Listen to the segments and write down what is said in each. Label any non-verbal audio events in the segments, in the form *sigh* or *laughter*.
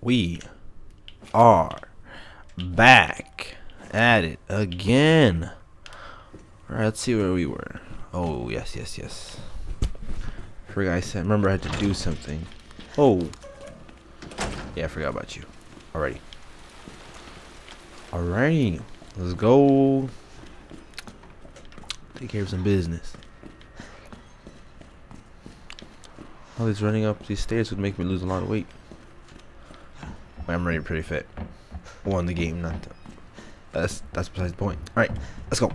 we are back at it again. Alright, let's see where we were. Oh, yes, yes, yes. Forgot I said, remember I had to do something. Oh. Yeah, I forgot about you. Alrighty. Alrighty. Let's go. Take care of some business. All this running up these stairs would make me lose a lot of weight. I'm already pretty fit. Won the game, not the, that's that's besides the point. All right, let's go.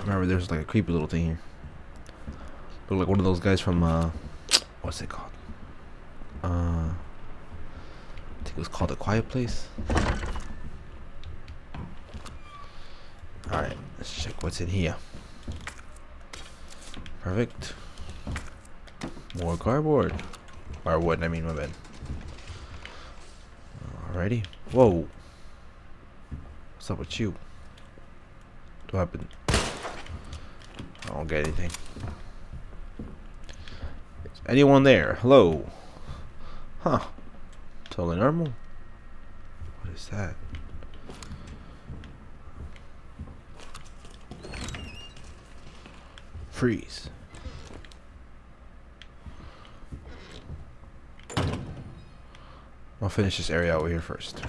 Remember, there's like a creepy little thing here. Look like one of those guys from uh, what's it called? Uh, I think it was called a Quiet Place. All right, let's check what's in here. Perfect. More cardboard. Or wood, I mean, my bad. Alrighty. Whoa. What's up with you? What happened? I don't get anything. Is anyone there? Hello? Huh. Totally normal. What is that? Freeze. I'll finish this area over here first.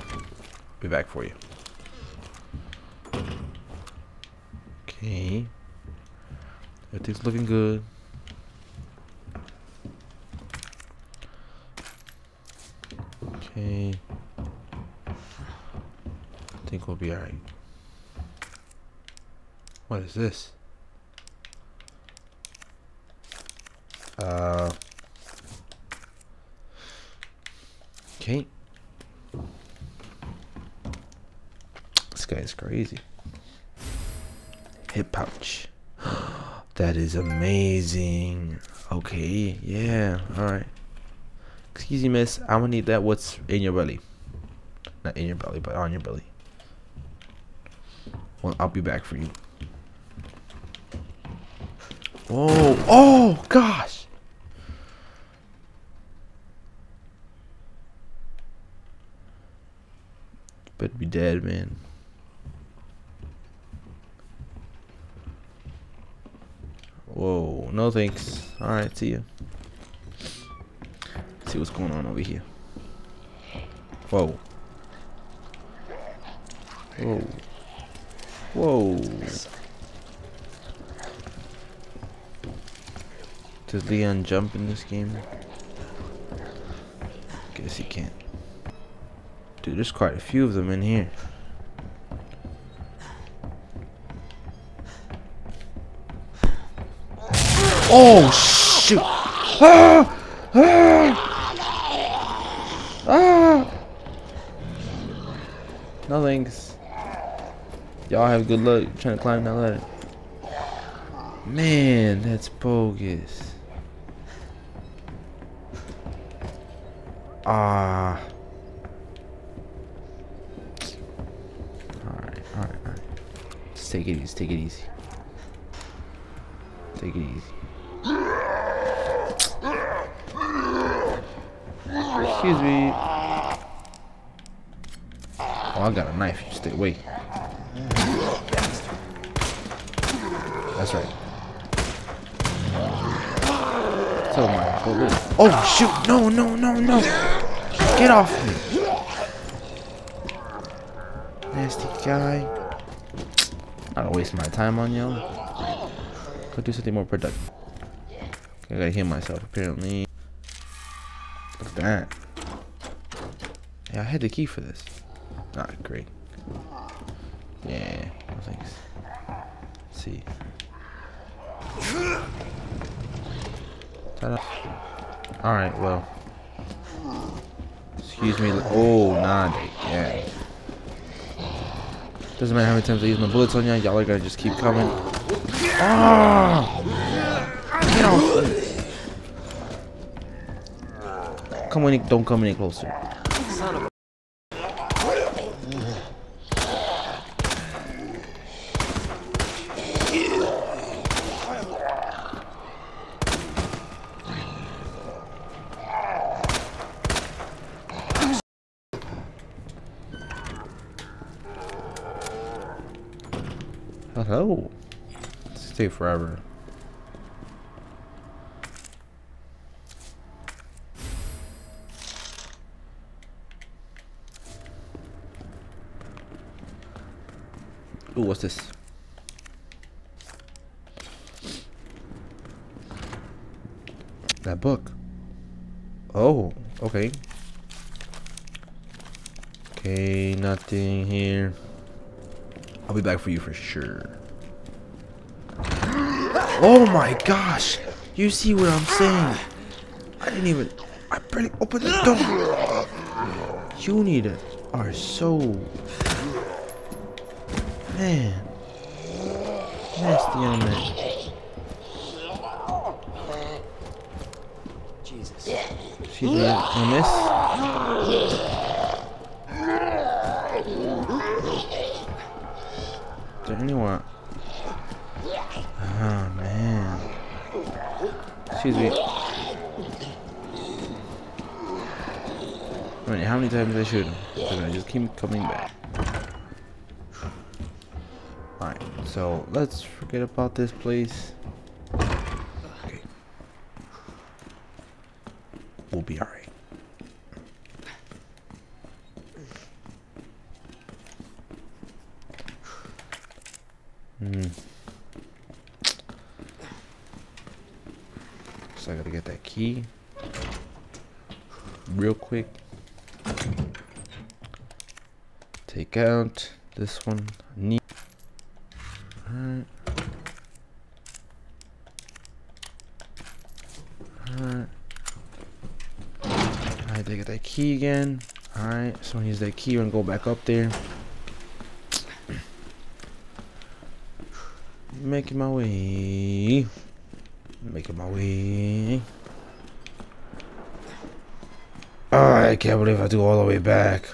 Be back for you. Okay. Everything's looking good. Okay. I think we'll be alright. What is this? Uh. Okay. This guy is crazy. Hip pouch. *gasps* that is amazing. Okay, yeah, alright. Excuse me, miss. I'm gonna need that. What's in your belly? Not in your belly, but on your belly. Well, I'll be back for you. Oh, oh, gosh. Better be dead, man. Whoa, no thanks. Alright, see ya. see what's going on over here. Whoa. Whoa. Whoa. Does Leon jump in this game? Guess he can't. Dude, there's quite a few of them in here. Oh, shoot. Ah! Ah! Ah! No thanks. Y'all have good luck trying to climb that ladder. Man, that's bogus. Ah. Take it easy, take it easy. Take it easy. Excuse me. Oh, I got a knife. You stay away. That's right. So my Oh shoot! No, no, no, no! Get off me! Nasty guy. I don't waste my time on y'all. Go do something more productive. I gotta heal myself apparently. Look at that. Yeah, I had the key for this. Not great. Yeah, no thanks. Let's see. Alright, well. Excuse me. Oh, nah, yeah. Doesn't matter how many times I use my bullets on y'all, y'all are gonna just keep coming. Ah! Get off! Come any, don't come any closer. Hello. This take forever. Ooh, what's this? That book. Oh, okay. Okay, nothing here. I'll be back for you for sure. Oh my gosh! You see what I'm saying? I didn't even. I barely opened the door. You need it. Are so. Man. Nasty on that. Jesus. She's on this. Is there anyone? Oh man. Excuse me. I mean, how many times I shoot him? They're gonna just keep coming back. Alright, so let's forget about this place. Okay. We'll be alright. Hmm. So I gotta get that key real quick. Take out this one. Need. Alright. Alright. They get that key again. Alright, so I use that key and go back up there. Making my way. Making my way. Oh, I can't believe I do all the way back.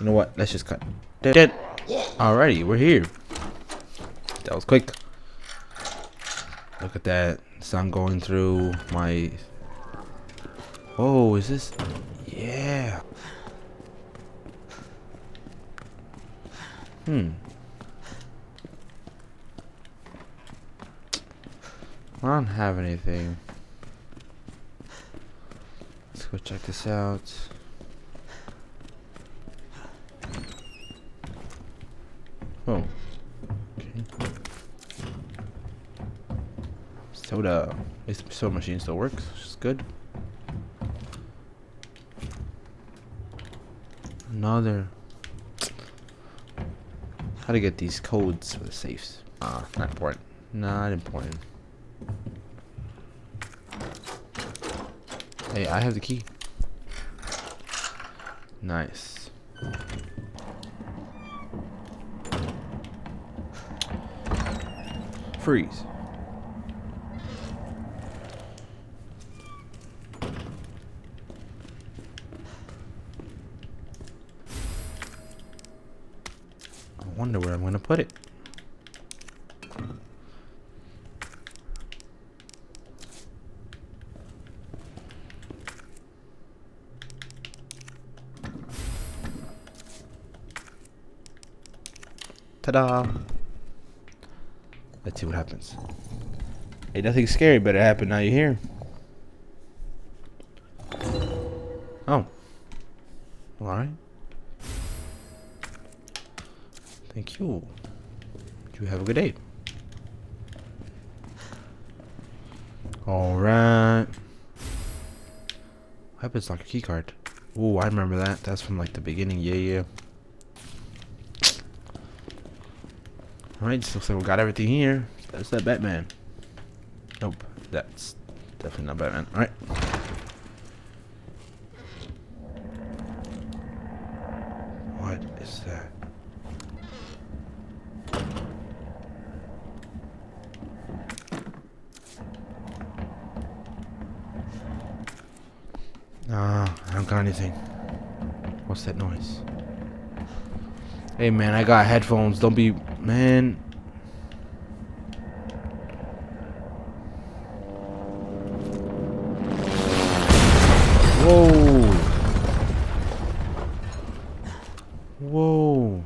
You know what? Let's just cut. Dead. Alrighty, we're here. That was quick. Look at that sun going through my. Oh, is this? Yeah. Hmm. I don't have anything. Go check this out. Oh. Okay. Soda. The soda machine still works, which is good. Another. How to get these codes for the safes? Ah, not important. Not important. Hey, I have the key. Nice. Freeze. I wonder where I'm gonna put it. Ta-da! Let's see what happens. Hey, nothing scary better happen now you're here. Oh. Alright. Thank you. You have a good day. Alright. Happens like a key card? Ooh, I remember that. That's from like the beginning. Yeah, yeah. Alright, just looks like we got everything here. That's that Batman. Nope, that's definitely not Batman. Alright. What is that? Ah, I don't got anything. What's that noise? Hey man, I got headphones. Don't be man. Whoa. Whoa.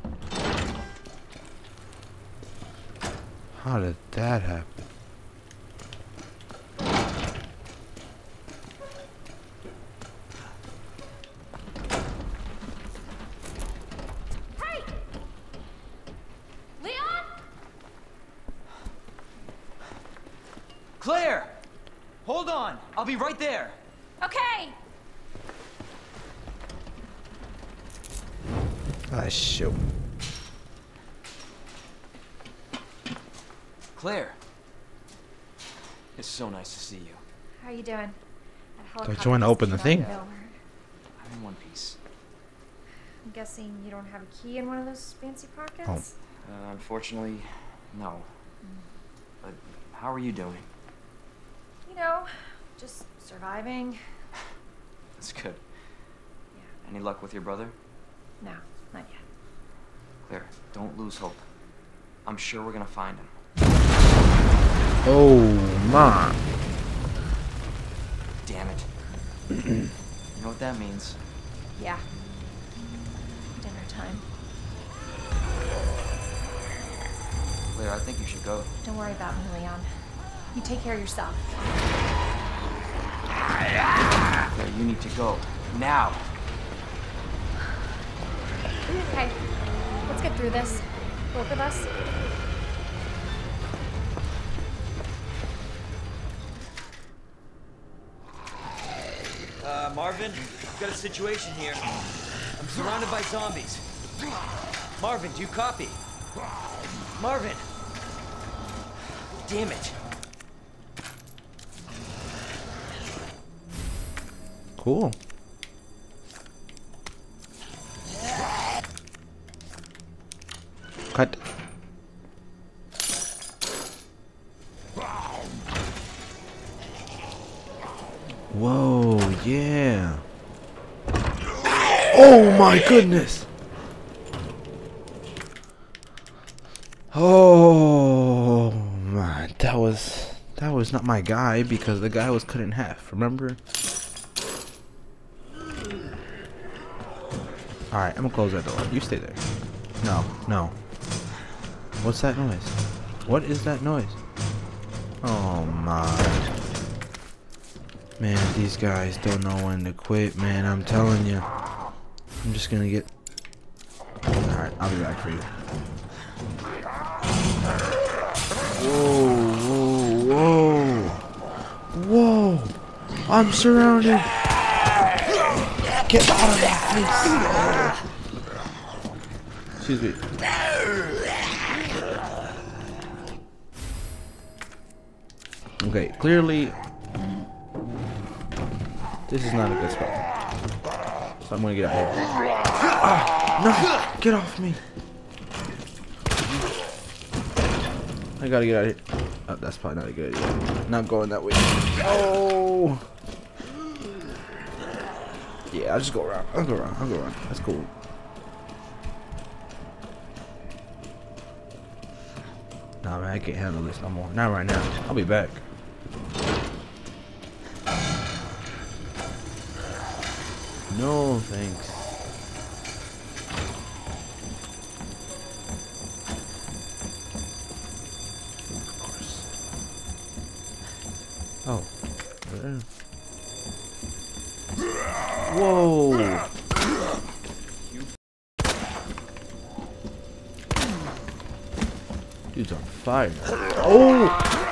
Claire! Hold on! I'll be right there! Okay. Ah, shoot. Claire! It's so nice to see you. How are you doing? That Don't you wanna helicopter open the thing? came out of nowhere. I'm in one piece. I'm guessing you don't have a key in one of those fancy pockets? Oh. Uh, unfortunately, no. But how are you doing? You know, just surviving. That's good. Yeah. Any luck with your brother? No, not yet. Claire, don't lose hope. I'm sure we're gonna find him. Oh, my. You know what that means? Yeah. Dinner time. Claire, I think you should go. Don't worry about me, Leon. You take care of yourself. Claire, you need to go. Now! Okay. Let's get through this. Both of us. Marvin, I've got a situation here. I'm surrounded by zombies. Marvin, do you copy? Marvin! Damn it. Cool. Cut. Whoa, yeah. Oh my goodness. Oh man, that was that was not my guy because the guy was cut in half, remember? Alright, I'm gonna close that door. You stay there. No, no. What's that noise? What is that noise? Oh my. Man, these guys don't know when to quit, man. I'm telling you. I'm just gonna get. Alright, I'll be back for you. Whoa, whoa, whoa. Whoa! I'm surrounded! Get out of my face! Excuse me. Okay, clearly this is not a good spot. So I'm gonna get out here. Ah, no! Get off me! I gotta get out of here. Oh, that's probably not a good idea. Not going that way. Oh! Yeah, I'll just go around. I'll go around. I'll go around. That's cool. Nah, man, I can't handle this no more. Not right now. I'll be back. No, thanks. Of course. Oh. there. Whoa! Dude's on fire. Oh!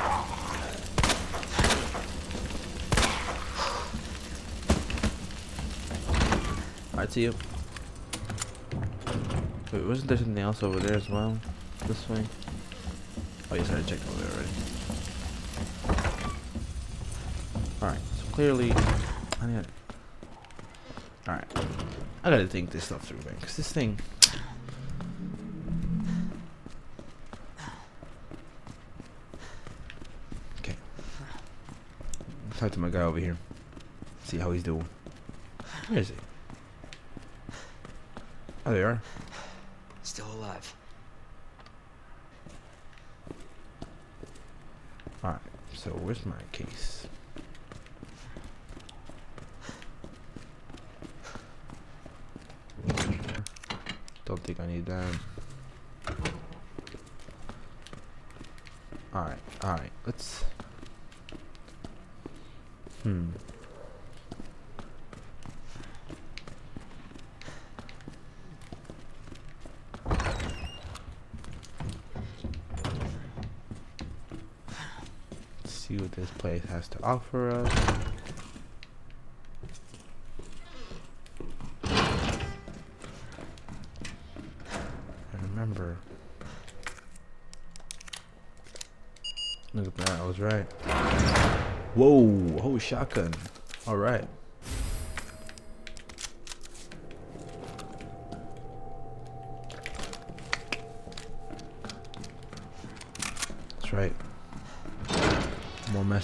See you. Wait, wasn't there something else over there as well? This way? Oh, yes, I checked over there already. Alright, so clearly... I need Alright. I gotta think this stuff through, man, because this thing... Okay. Talk to my guy over here. See how he's doing. Where is he? Oh, they are. Still alive. Alright, so where's my case? Don't think I need that. Alright, alright, let's... Hmm. see see what this place has to offer us. And remember. Look at that, I was right. Whoa, oh shotgun. Alright. That's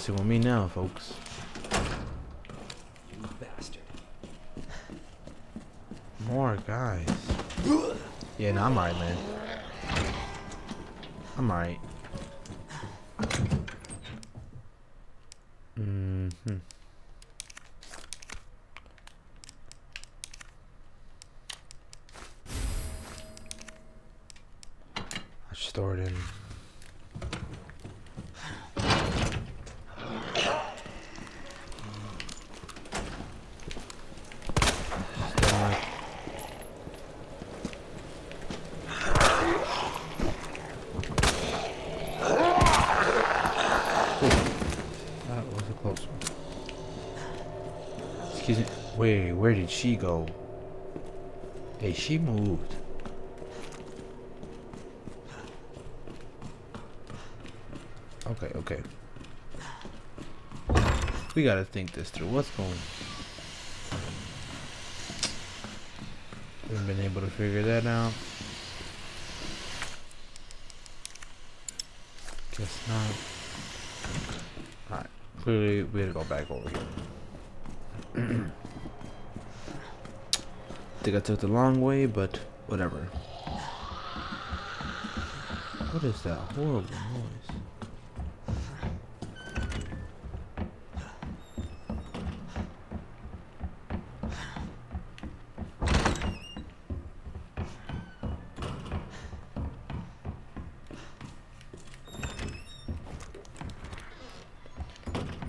messing with me now, folks. You bastard. More guys. Yeah, no, I'm alright, man. I'm alright. hmm I stored in. Still not- That was a close one. Excuse me. Wait, where did she go? Hey, she moved. Okay, okay. We gotta think this through. What's going Haven't been able to figure that out. Guess not. Alright. Clearly, we had to go back over here. I think I took the long way, but whatever. What is that horrible noise?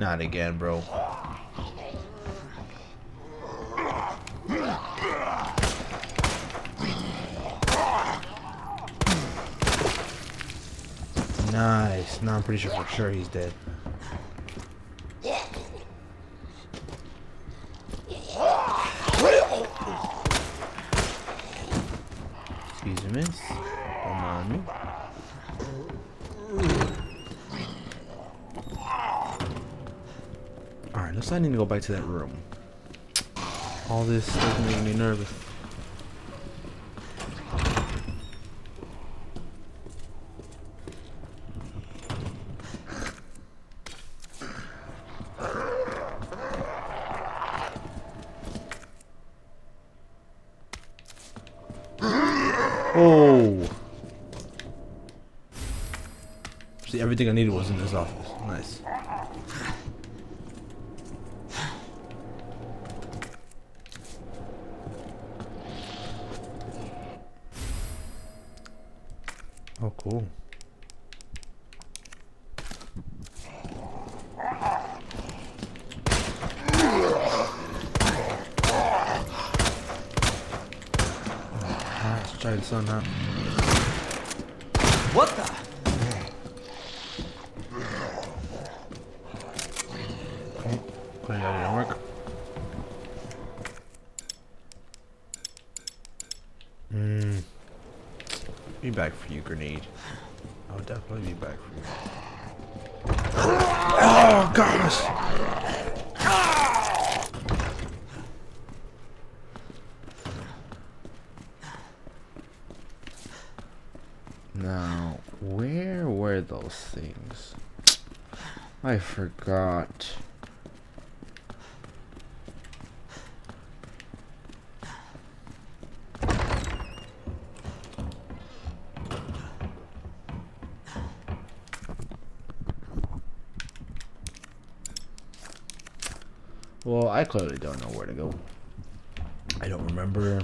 Not again, bro. Nice. Now I'm pretty sure for sure he's dead. Excuse me, miss. Don't mind me. Alright, looks like I need to go back to that room. All this stuff making me nervous. Everything I needed was in this office. Nice. Oh, cool. Ah, let's try this on out. What the? Okay. Clearly that didn't work. Hmm. Be back for you, grenade. I'll definitely be back for you. Oh gosh! Now, where were those things? I forgot. Well, I clearly don't know where to go. I don't remember.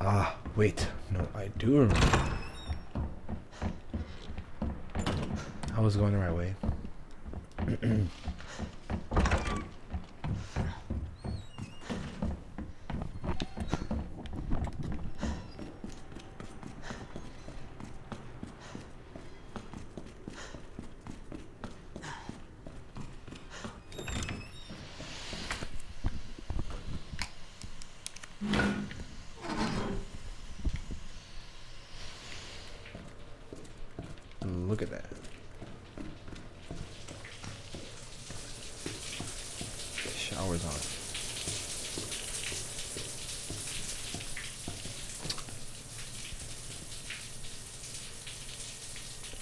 Ah, wait. No, I do remember. I was going the right way. *clears throat* look at that. Showers on.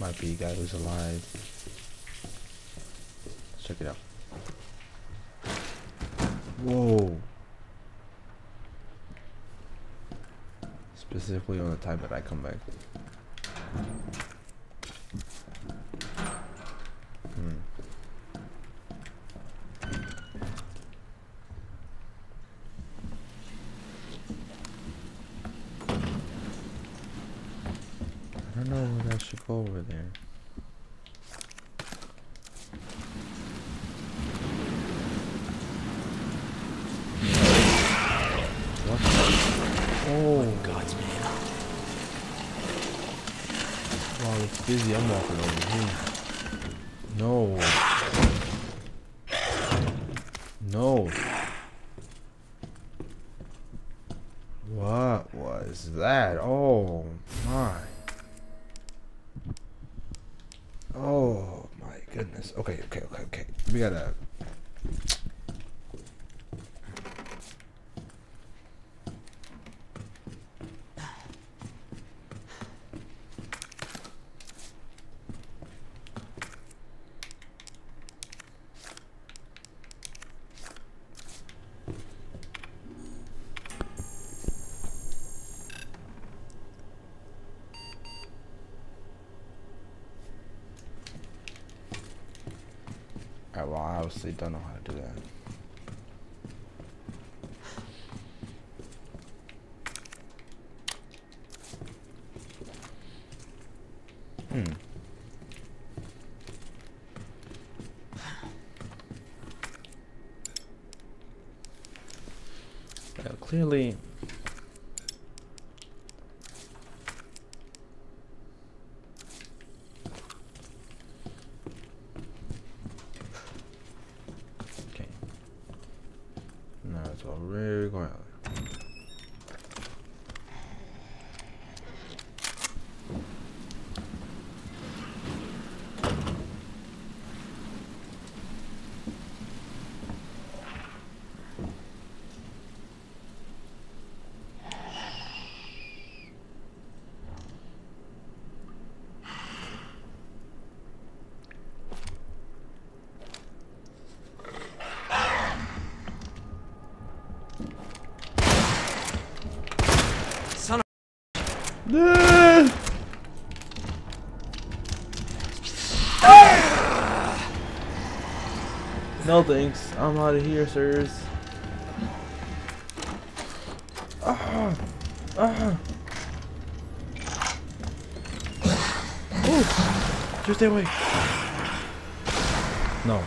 Might be a guy who's alive. Let's check it out. Whoa. Specifically on the time that I come back. Hmm. I don't know what I should go over there. What? Oh. God's man. Wow, it's busy. I'm walking over here. No. No. What was that? Oh my. Oh my goodness. Okay, okay, okay, okay. We gotta. Alright, well, I obviously don't know how to do that. Hmm. Well, clearly. Okay. Now it's all very going out. Son of No thanks. I'm out of here, sirs. Ah, ah. Oh, just stay away. No.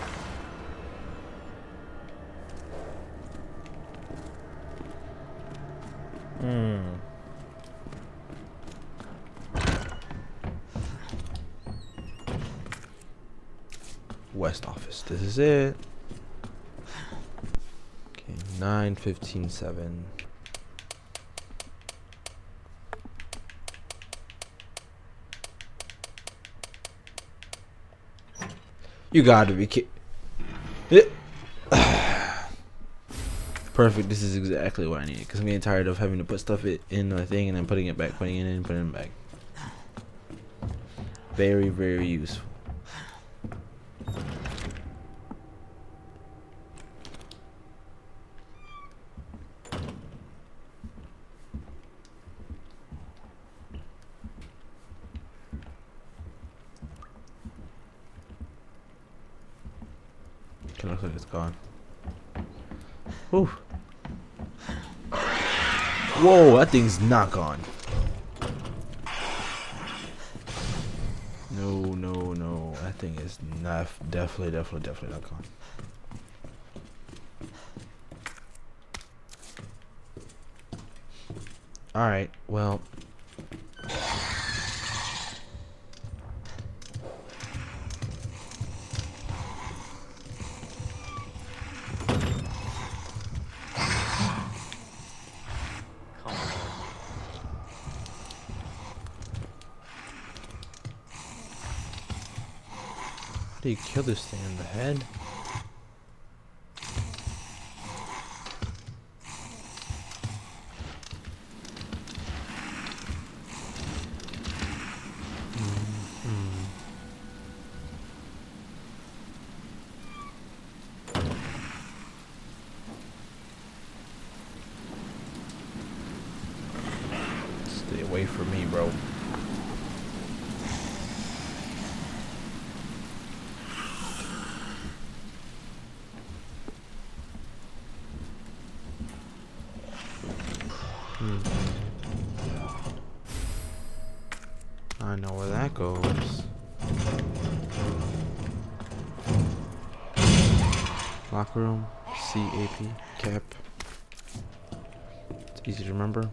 Hmm. West office. This is it. Okay, nine fifteen seven. You gotta be kidding. *sighs* Perfect. This is exactly what I need. Cause I'm getting tired of having to put stuff it in the thing and then putting it back, putting it in, putting it back. Very, very useful. Okay, looks like it's gone. Whew. Whoa, that thing's not gone. No, no, no. That thing is not definitely, definitely, definitely not gone. Alright, well. You kill this thing in the head? Stay away from me, bro. Room, CAP, cap. It's easy to remember.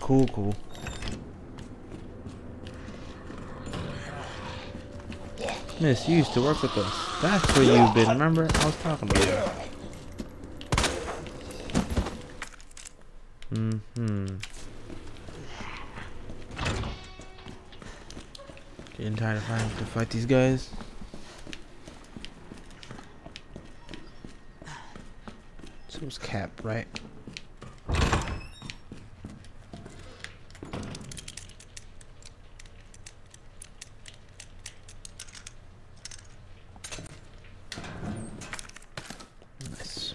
Cool, cool. Miss, you used to work with us. That's where you've been, remember? I was talking about you. Getting tired of having to fight these guys. So it was Cap, right? Nice.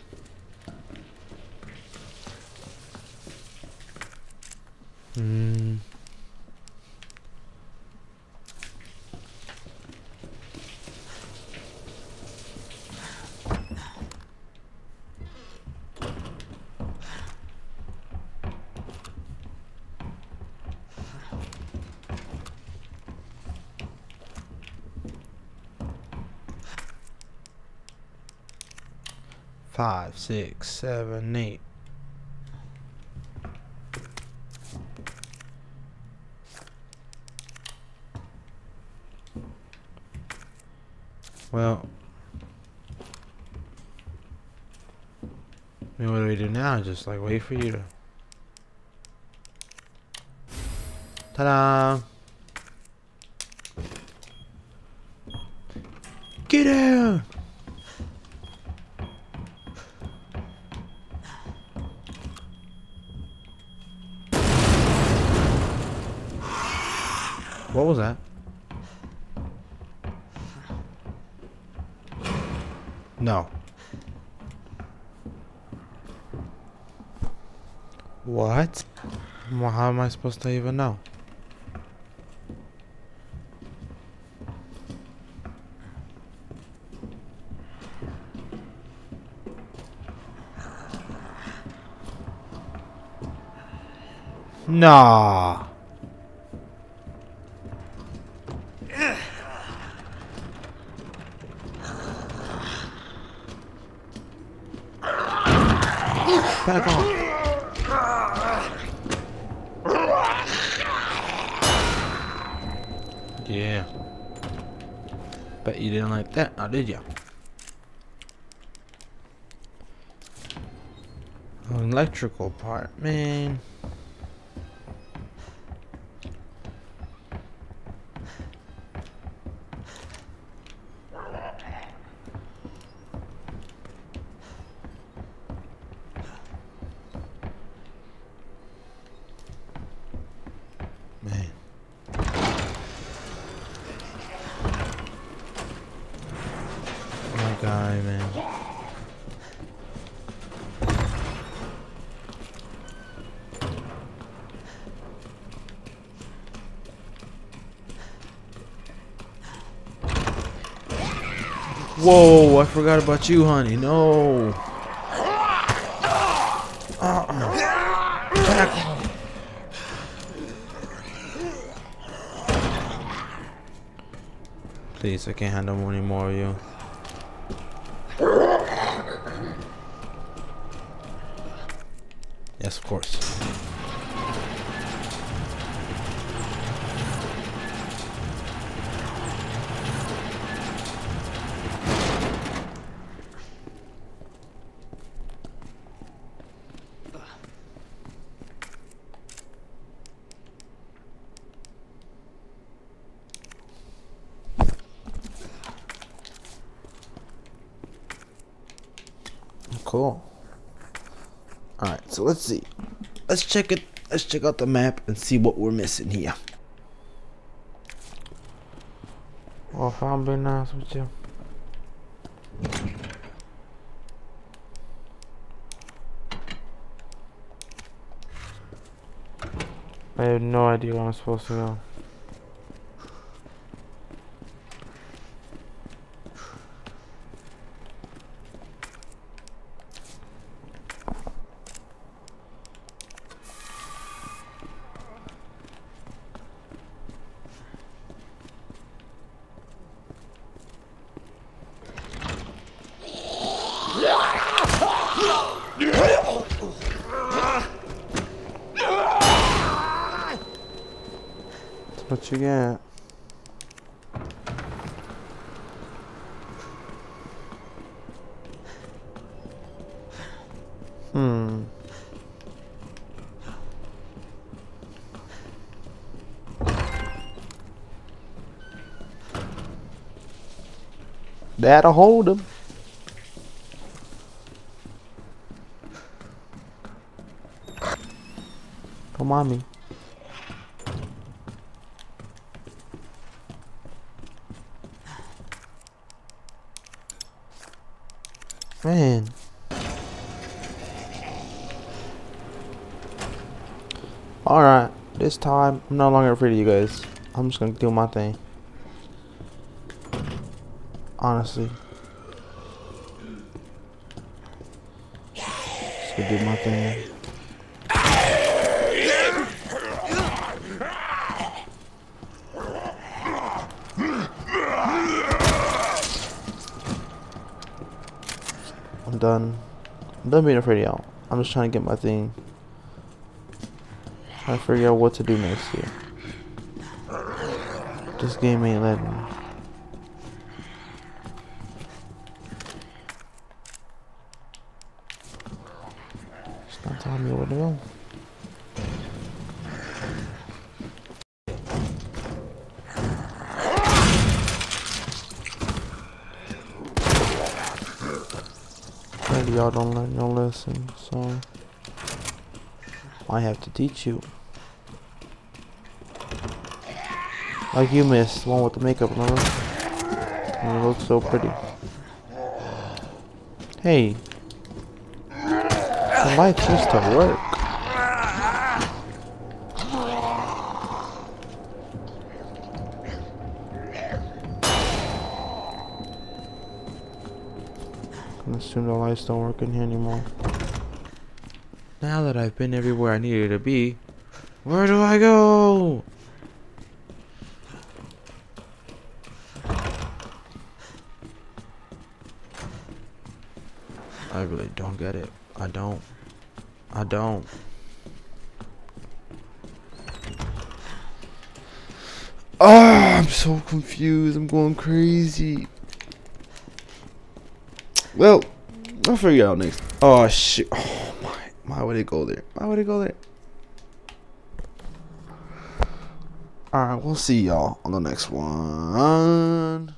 Mm. Five, six, seven, eight. Well, I mean, what do we do now? Just like wait for you to. Ta-da! Get out! What was that? No. What? Well, how am I supposed to even know? Nah. Back off. Yeah. Bet you didn't like that, now did ya? Electrical part. Man. My guy, man. Whoa, I forgot about you, honey. No. Back. Please, I can't handle any more of you. Yes, of course. Cool. Alright, so let's see. Let's check it. Let's check out the map and see what we're missing here. Well, if I'm being honest with you. I have no idea where I'm supposed to go. That's what you get. Hmm. That'll hold him. Don't mind me. Man. Alright, this time I'm no longer afraid of you guys. I'm just gonna do my thing. Honestly. Just gonna do my thing. I'm done. I'm done being afraid of y'all. I'm just trying to get my thing. To figure out what to do next year. This game ain't letting me. It's not telling me where to go. Maybe y'all don't learn your lesson, so I have to teach you. Like you missed, the one with the makeup, remember? And you look so pretty. Hey. The lights used to work. I assume the lights don't work in here anymore. Now that I've been everywhere I needed to be, where do I go? I really don't get it. I don't. I don't. Oh, I'm so confused. I'm going crazy. Well, I'll figure it out next. Oh shit. Oh my. Why would it go there? Why would it go there? Alright, we'll see y'all on the next one.